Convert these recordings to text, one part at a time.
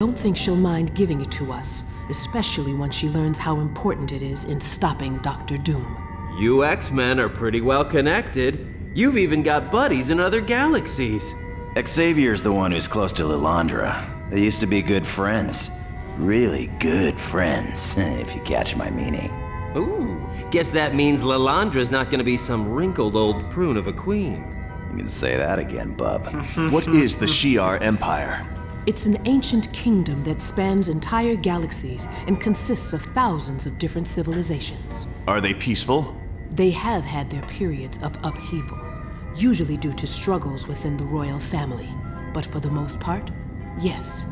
don't think she'll mind giving it to us, especially once she learns how important it is in stopping Doctor Doom. You X-Men are pretty well connected. You've even got buddies in other galaxies. Xavier's the one who's close to Lilandra. They used to be good friends. Really good friends, if you catch my meaning. Ooh, guess that means Lilandra's not gonna be some wrinkled old prune of a queen. You can say that again, bub. what is the Shi'ar Empire? It's an ancient kingdom that spans entire galaxies and consists of thousands of different civilizations. Are they peaceful? They have had their periods of upheaval, usually due to struggles within the royal family. But for the most part, yes.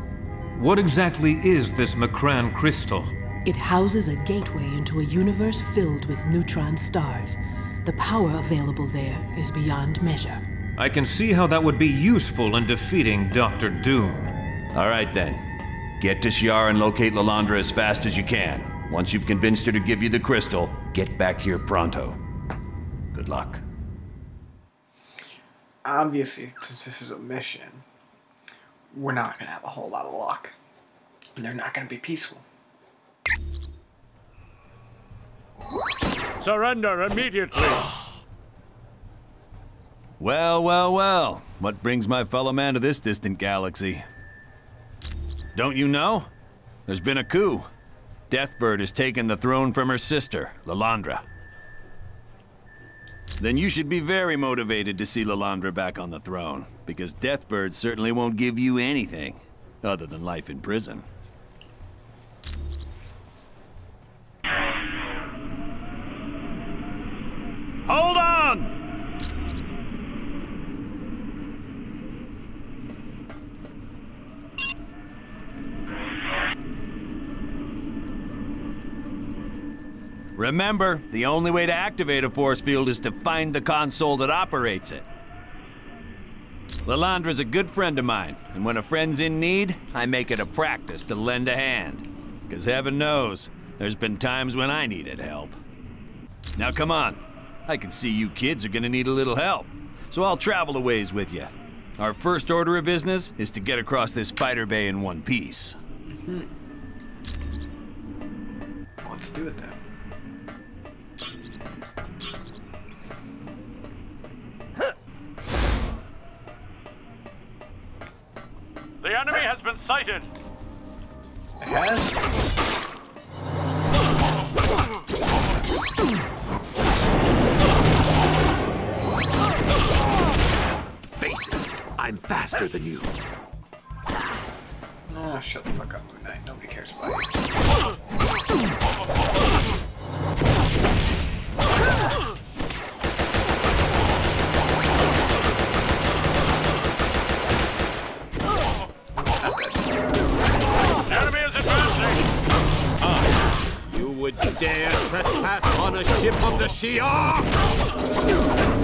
What exactly is this M'Kraan crystal? It houses a gateway into a universe filled with neutron stars. The power available there is beyond measure. I can see how that would be useful in defeating Doctor Doom. All right then. Get to Shi'ar and locate Lilandra as fast as you can. Once you've convinced her to give you the crystal, get back here pronto. Good luck. Obviously, since this is a mission, we're not going to have a whole lot of luck. And they're not going to be peaceful. Surrender immediately! Well, well, well. What brings my fellow man to this distant galaxy? Don't you know? There's been a coup. Deathbird has taken the throne from her sister, Lilandra. Then you should be very motivated to see Lilandra back on the throne, because Deathbird certainly won't give you anything, other than life in prison. Hold on! Remember, the only way to activate a force field is to find the console that operates it. Lilandra's a good friend of mine, and when a friend's in need, I make it a practice to lend a hand. Because heaven knows, there's been times when I needed help. Now come on, I can see you kids are gonna need a little help, so I'll travel a ways with you. Our first order of business is to get across this fighter bay in one piece. Hmm. Let's do it then. Has been sighted! It has? Face it, I'm faster than you. Ah, shut the fuck up, Moon Knight. Nobody cares about you. Would dare trespass on a ship of the Shi'ar?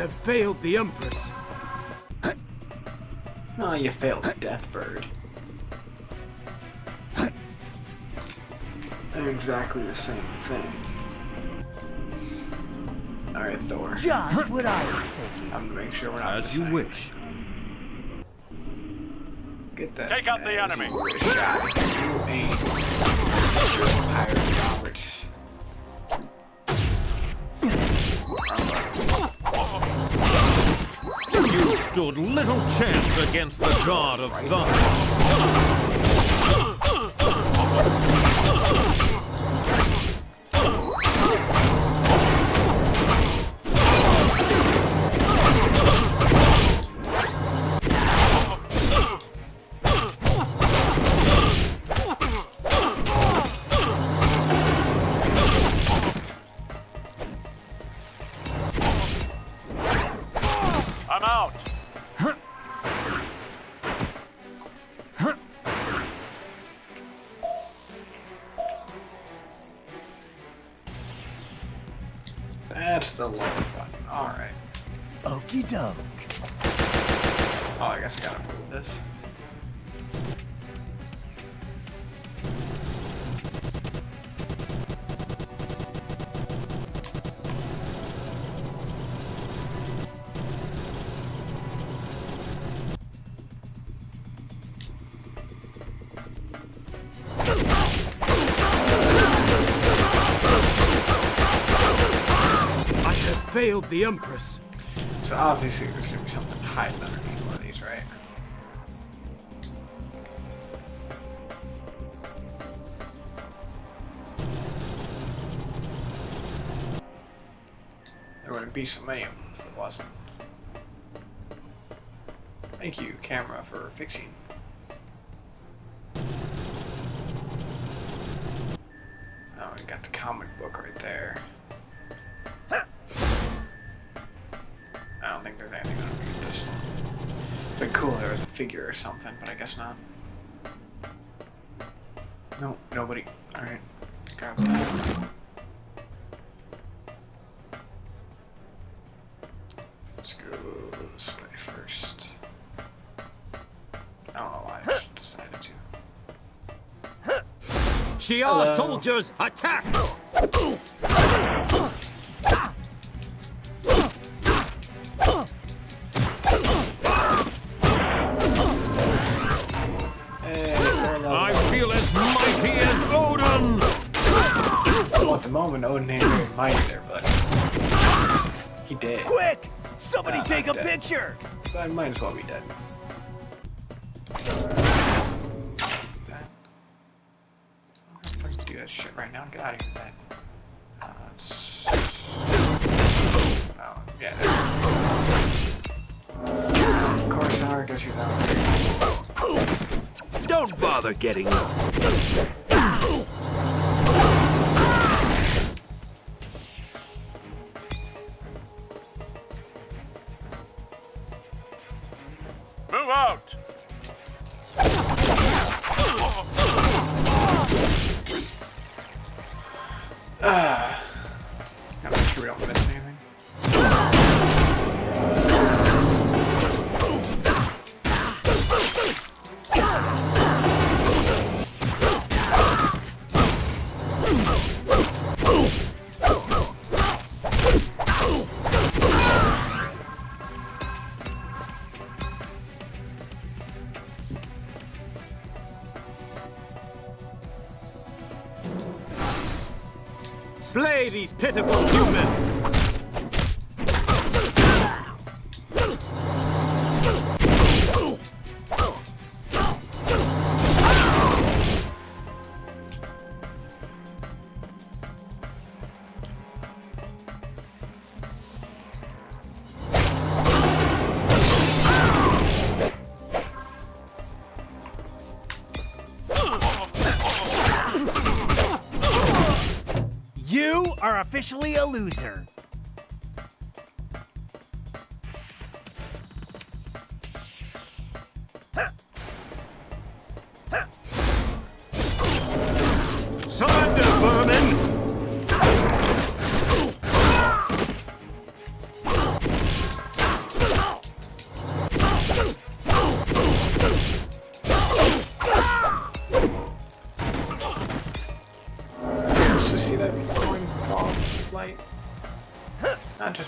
Have failed the Empress. No, you failed Deathbird. They're exactly the same thing. Alright, Thor. Just what I was thinking. I'm gonna make sure we're not As you missing wish. Get that. Take out the as enemy. you wish. God, you ain't Pirate You stood little chance against the God of Thunder. I guess I gotta move this. Have failed the Empress. So obviously there's gonna be something hiding underneath one of these, right? There wouldn't be so many of them if it wasn't. Thank you, camera, for fixing. Oh, we got the comic book right there. I don't think there's anything But cool, there was a figure or something, but I guess not. No, nobody. Alright, let's grab that. Let's go this way first. I don't know why I just decided to. Shi'ar Hello. soldiers, attack! Well, at the moment, Odin ain't very mighty there, but he did. Quick! Somebody take a dead. picture! So I might as well be dead. Don't know if I can do that shit right now. Get out of here, man. Uh. Oh, yeah. there. Of course, Sour guess you're down. Don't bother getting up. Slay these pitiful humans! Are officially a loser.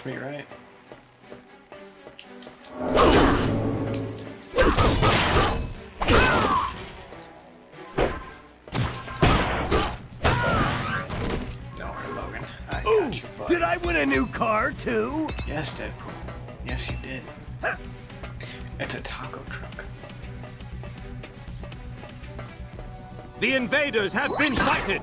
Got you, buddy. did I win a new car too? Yes, Deadpool. Yes, you did. It's a taco truck. The invaders have been sighted!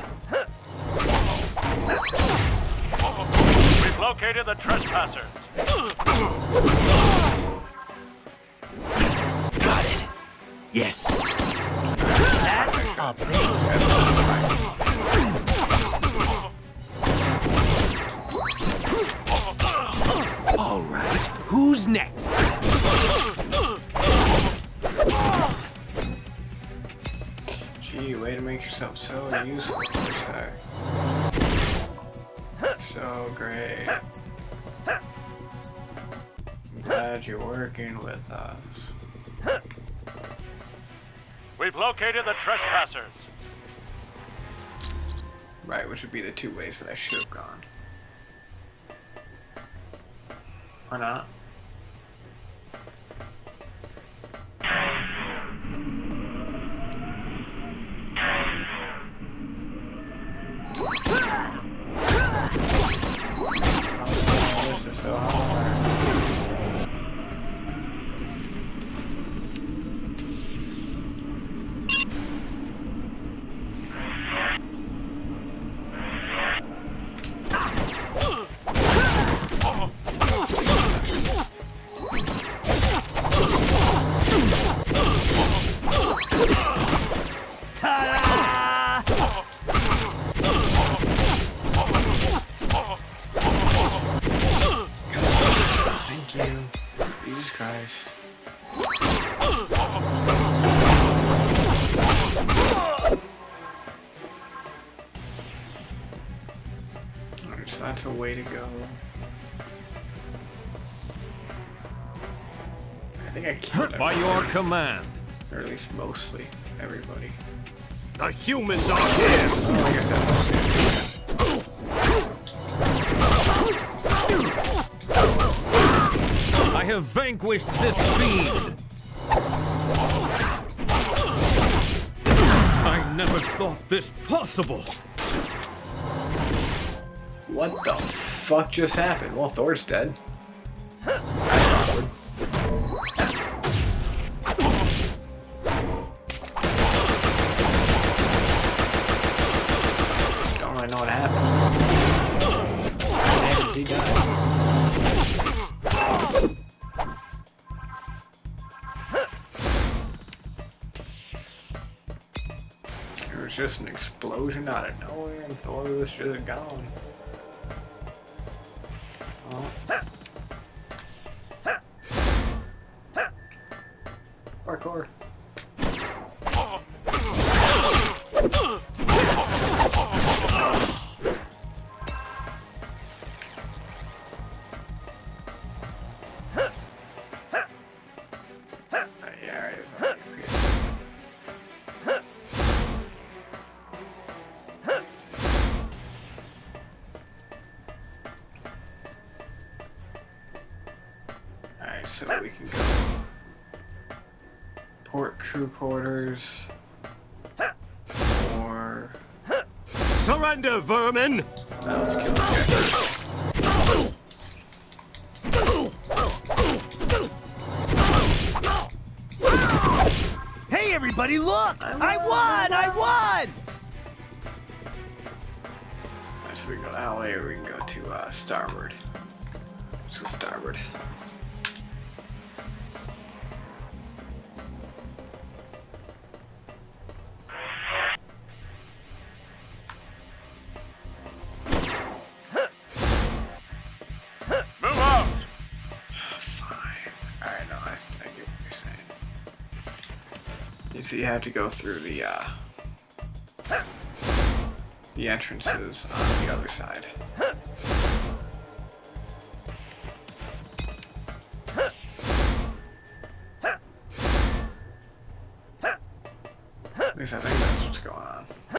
located the trespassers. Got it. Yes. That's a big All right. Who's next? Gee, way to make yourself so useful, sir. You're working with us. We've located the trespassers. Right, which would be the two ways that I should have gone. Or not. Alright, so that's a way to go. I think I killed By your command. or at least mostly everybody. The humans are here. Oh, I guess that mostly. I have vanquished this fiend. I never thought this possible. What the fuck just happened? Well, Thor's dead. Don't really know what happened. Damn, he died. There was just an explosion out of nowhere and Thor was just gone. So we can go port crew quarters or Surrender, vermin. now let's kill this guy. Hey, everybody, look! I won! I won! Alright, so we go that way or we can go to uh, starboard. Let's go starboard. See, you have to go through the, uh, the entrances on the other side.